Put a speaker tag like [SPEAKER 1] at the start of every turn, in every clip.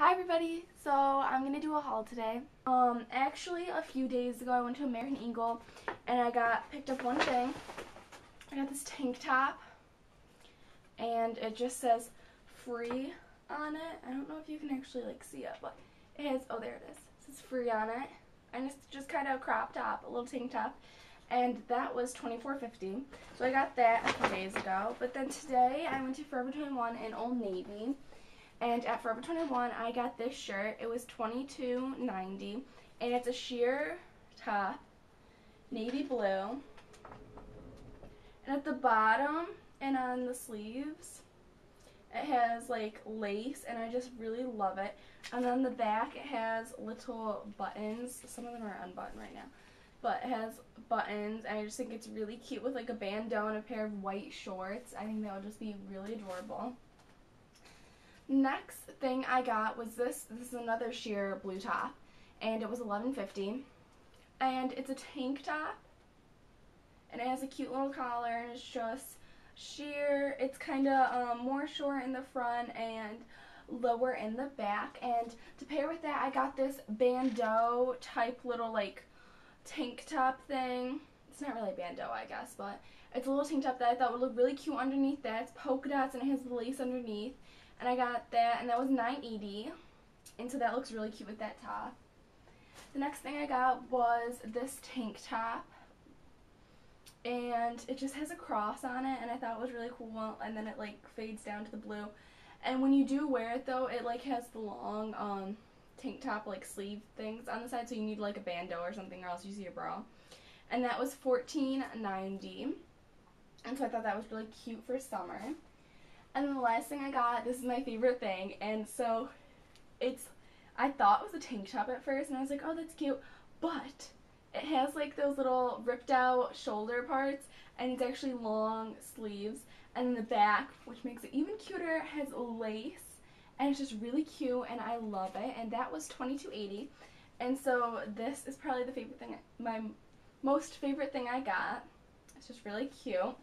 [SPEAKER 1] Hi everybody, so I'm to do a haul today. Um, actually a few days ago I went to American Eagle and I got picked up one thing. I got this tank top and it just says free on it. I don't know if you can actually like see it, but it has, oh there it is. It says free on it. And it's just kind of a crop top, a little tank top. And that was $24.50. So I got that a few days ago. But then today I went to Forever 21 in Old Navy and at Forever 21, I got this shirt. It was $22.90, and it's a sheer top, navy blue. And at the bottom and on the sleeves, it has like lace, and I just really love it. And on the back, it has little buttons. Some of them are unbuttoned right now. But it has buttons, and I just think it's really cute with like a bandeau and a pair of white shorts. I think that would just be really adorable. Next thing I got was this. This is another sheer blue top, and it was $11.50. And it's a tank top, and it has a cute little collar, and it's just sheer. It's kind of um, more short in the front and lower in the back. And to pair with that, I got this bandeau type little like tank top thing. It's not really a bandeau, I guess, but it's a little tank top that I thought would look really cute underneath that. It's polka dots and it has lace underneath and I got that, and that was 980 and so that looks really cute with that top. The next thing I got was this tank top, and it just has a cross on it, and I thought it was really cool, and then it, like, fades down to the blue. And when you do wear it, though, it, like, has the long, um, tank top, like, sleeve things on the side, so you need, like, a bandeau or something, or else you see your bra. And that was $14.90, and so I thought that was really cute for summer. And then the last thing I got, this is my favorite thing, and so it's, I thought it was a tank top at first, and I was like, oh, that's cute, but it has like those little ripped out shoulder parts, and it's actually long sleeves, and in the back, which makes it even cuter, has lace, and it's just really cute, and I love it, and that was $22.80, and so this is probably the favorite thing, my most favorite thing I got. It's just really cute.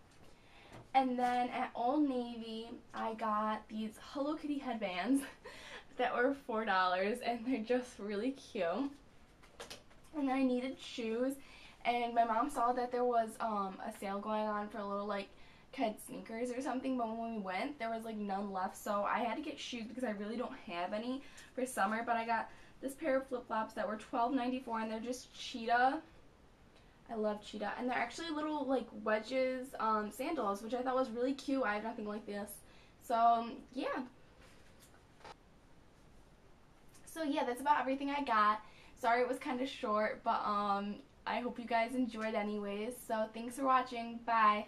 [SPEAKER 1] And then at Old Navy, I got these Hello Kitty headbands that were $4 and they're just really cute. And then I needed shoes and my mom saw that there was um, a sale going on for little like kid sneakers or something but when we went there was like none left so I had to get shoes because I really don't have any for summer but I got this pair of flip-flops that were $12.94 and they're just cheetah I love cheetah. And they're actually little like wedges um, sandals, which I thought was really cute. I have nothing like this. So, um, yeah. So, yeah, that's about everything I got. Sorry it was kind of short, but um, I hope you guys enjoyed anyways. So, thanks for watching. Bye.